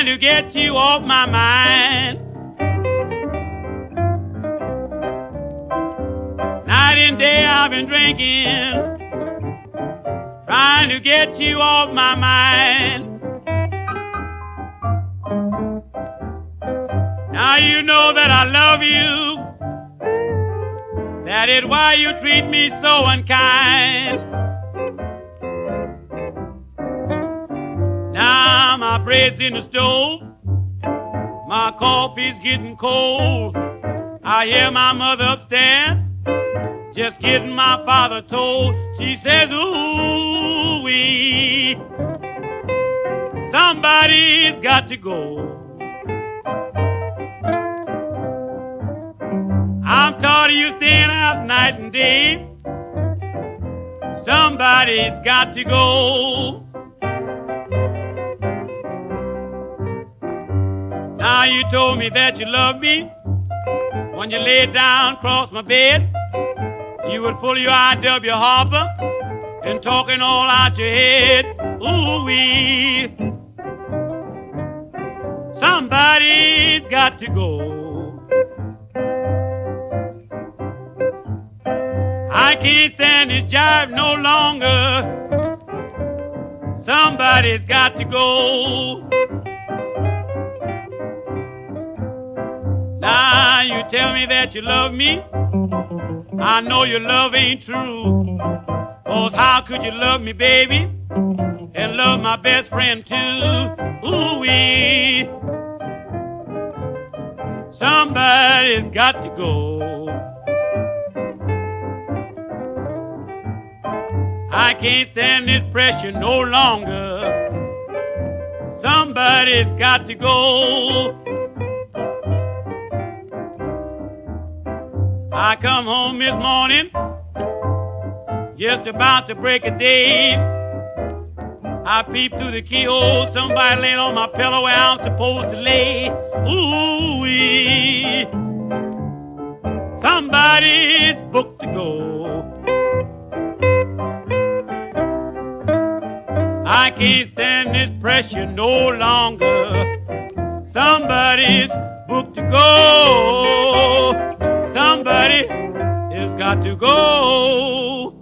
trying to get you off my mind. Night and day I've been drinking, trying to get you off my mind. Now you know that I love you. That is why you treat me so unkind. Now my bread's in the stove, my coffee's getting cold. I hear my mother upstairs, just getting my father told. She says, Ooh, wee, somebody's got to go. Of you staying out night and day. Somebody's got to go. Now you told me that you loved me when you laid down across my bed. You would pull your I.W. Harper and talking all out your head. Ooh wee. Somebody's got to go. Can't stand this jive no longer. Somebody's got to go. Now you tell me that you love me. I know your love ain't true. Cause how could you love me, baby? And love my best friend too? Ooh wee. Somebody's got to go. I can't stand this pressure no longer. Somebody's got to go. I come home this morning, just about to break a day. I peep through the keyhole, somebody laying on my pillow where I'm supposed to lay. Ooh, somebody's booked to go. I can't stand this pressure no longer. Somebody's booked to go. Somebody has got to go.